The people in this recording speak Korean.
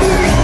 Yeah.